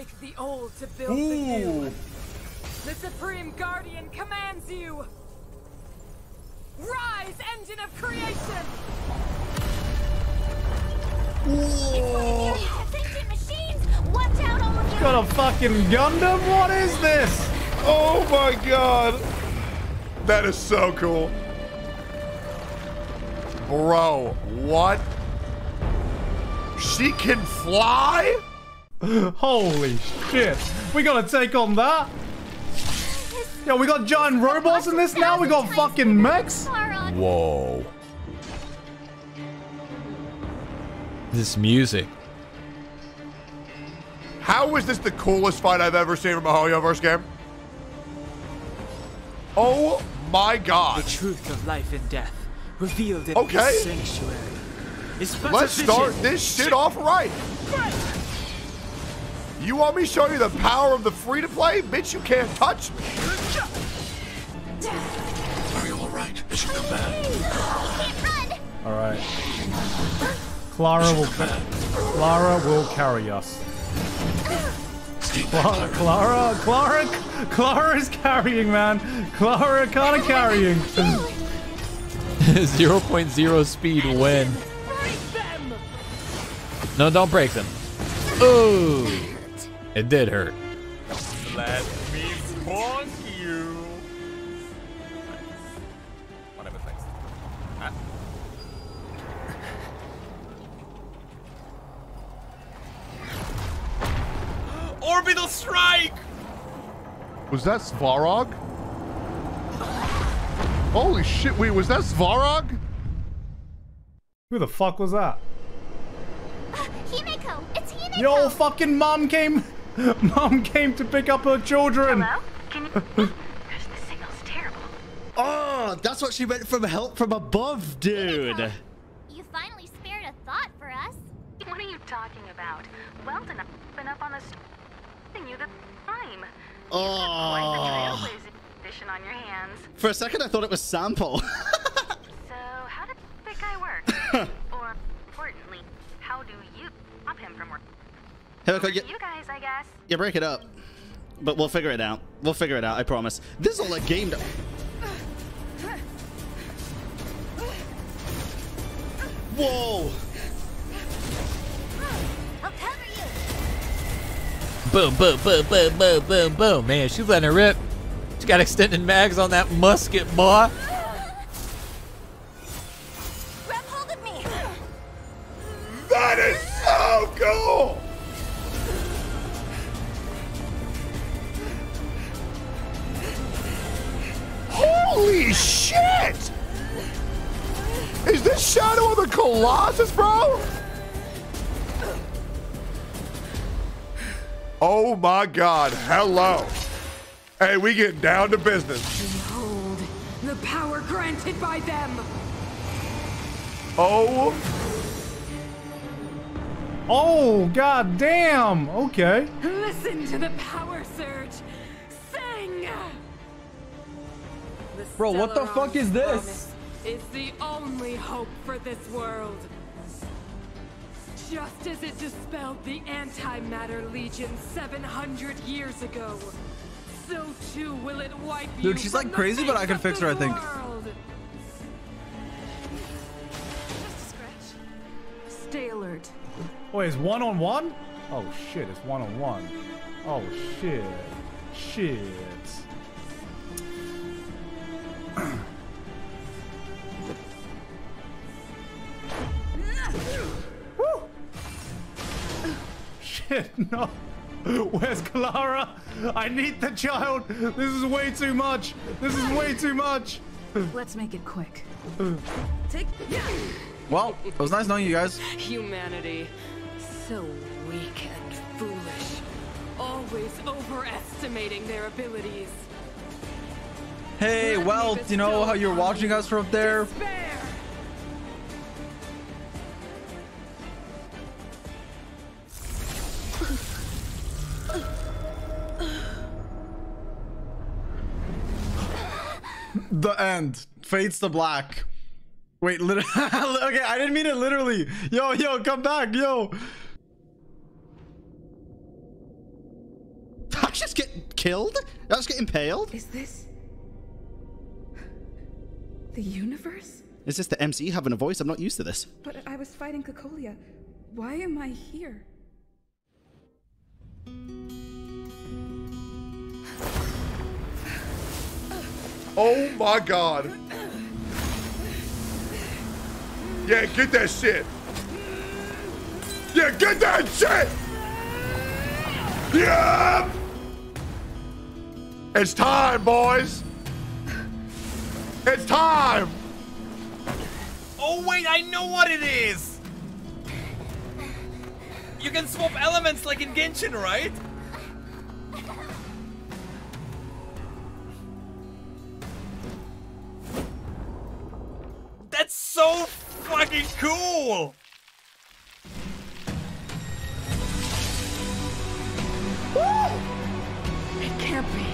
Break the old to build the new. The Supreme Guardian commands you! Rise, engine of creation! Whoa. Watch out, all of you! Got a fucking Gundam? What is this? Oh my god! That is so cool. Bro, what? She can fly? Holy shit. We gotta take on that. Yo, we got giant robots in this now? We got fucking mechs? Whoa. This music. How is this the coolest fight I've ever seen from a Hoyoverse game? Oh my god. The truth of life and death revealed in Okay. this sanctuary. Is Let's start this shit off right. You want me to show you the power of the free to play? Bitch, you can't touch me. Are you alright? Is your command? Alright. Clara will Clara will carry us. Cla- Clara, Clara, Clara is carrying, man. Clara kinda carrying. 0.0 speed when. No, don't break them. Oh, it did hurt. Let me bonk you. Whatever, thanks. Orbital strike! Was that Svarog? Holy shit, wait, was that Svarog? Who the fuck was that? Uh, Himeko! It's Himeko! Yo, fucking mom came. Mom came to pick up her children. Can you? Oh, that's what she meant from help from above, dude. You finally spared a thought for us. What are you talking about? Weldon up been up on the st- you the time. Quite the Oh. trailblazing edition on your hands. For a second, I thought it was Sampo. So how did that guy work? or importantly, how do you stop him from work? Himeko, you, You guys, I guess. you break it up. But we'll figure it out. We'll figure it out, I promise. This is all a game. to- Whoa! Boom, boom, boom, boom, boom, boom, boom. Man, she's letting her rip. She got extended mags on that musket, boy. Colossus, bro? Oh my god, hello. Hey, we get down to business. Behold, the power granted by them! Oh, Oh, god damn. Okay. Listen to the power surge! Sing! The Bro, what the fuck is this? Promise Is the only hope for this world. Just as it dispelled the Antimatter Legion 700 years ago, so too will it wipe you Dude, she's like crazy, but I can fix her, I think. world. Just a scratch. Stay alert. Wait, it's one on one? Oh shit, it's one on one. Oh shit. Shit. Shit, no. Where's Clara? I need the child. This is way too much. This is way too much. Let's make it quick. Take Well, it was nice knowing you guys. Humanity, so weak and foolish, always overestimating their abilities. Hey, well, you know how you're watching us from up there? Despair! The end. Fades to black. Wait, literally. okay, I didn't mean it literally. Yo, yo, come back, yo. I just get killed? Did I just get impaled? Is this the universe? Is this the MC having a voice? I'm not used to this. But I was fighting Cocolia. Why am I here? Oh my god. Yeah, get that shit. Yeah, get that shit. Yeah. It's time, boys. It's time. Oh wait, I know what it is. You can swap elements like in Genshin, right? That's so fucking cool! It can't be.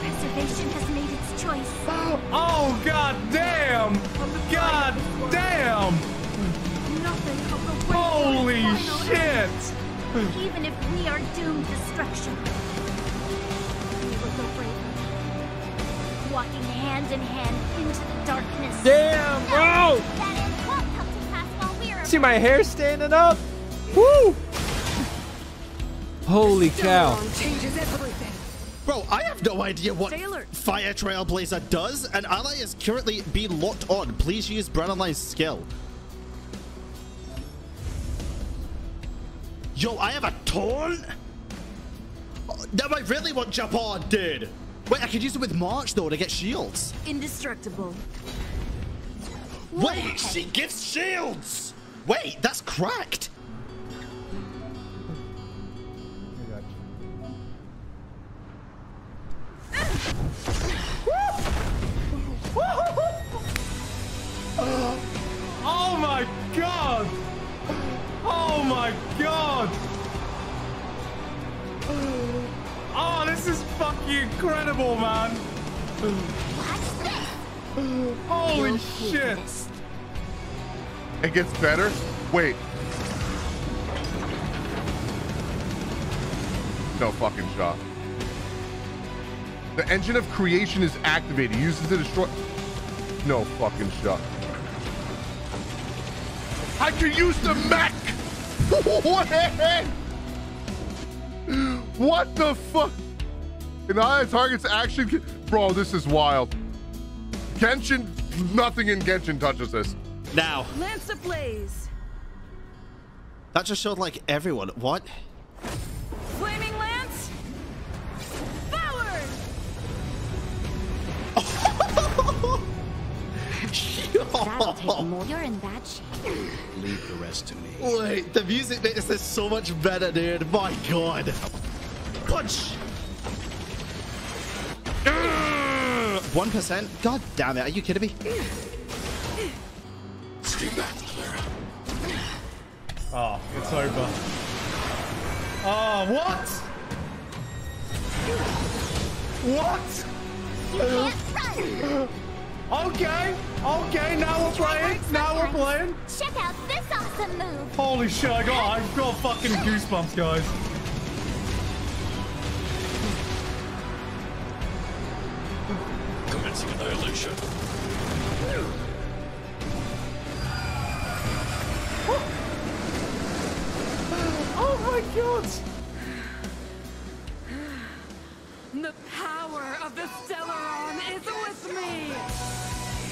Preservation has made its choice. Oh, oh god damn! God damn! Nothing of the Holy to its final shit! Even if we are doomed destruction, walking hand in hand into the darkness. Damn, bro! That end won't come to pass while we're See my hair standing up? Woo! Holy cow. Bro, I have no idea what Stay alert. Fire Trailblazer does. An ally is currently being locked on. Please use Brennanline's skill. Yo, I have a taunt? Oh, Now I really want Japan, dude. Wait, I could use it with March, though, to get shields. indestructible. Wait, she gives shields! Wait, that's cracked. Oh my god! Oh my god! Oh, this is fucking incredible, man! Holy shit! It gets better. Wait. No fucking shot. The engine of creation is activated. Uses to destroy. No fucking shot. I can use the mech. what? What the fuck? An ally targets action. Bro, this is wild. Genshin, nothing in Genshin touches this. Now, Lance ablaze. that just showed, like, everyone. What? Flaming lance. Forward. That'll take more. You're in bad shape. Leave the rest to me. Wait, the music makes this so much better, dude. My god. Punch! One percent? God damn it! Are you kidding me? Stay back, Clara. Oh, it's over. Oh, what? What? You can't run. Okay, okay, now we're playing. Now we're playing. Check out this awesome move. Holy shit, I got, I got fucking goosebumps, guys. Commencing annihilation. Oh my god. The power of the Stellaron is with me.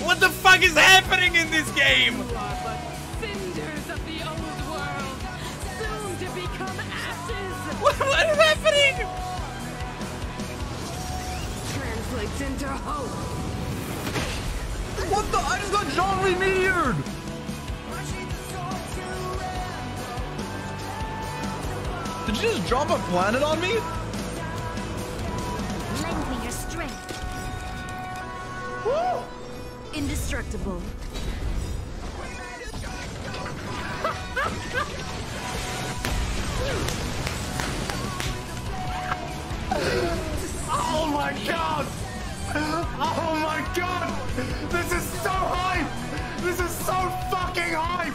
What the fuck is happening in this game? You are but cinders of the old world, soon to become ashes. What, Translates hope. What the? I just got John remediated. Did you just drop a planet on me? Lend me your strength. Indestructible. Oh my god! Oh my god! This is so hype! This is so fucking hype!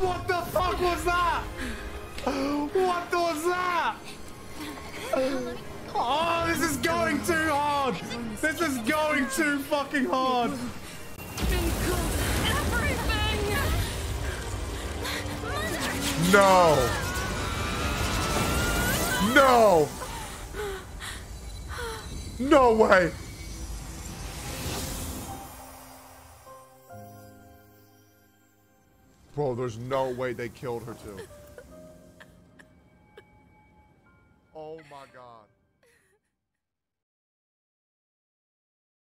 What the fuck was that? What was that? Oh, this is going too hard. This is going too fucking hard. No. No. No way. Bro, there's no way they killed her too. Oh my god.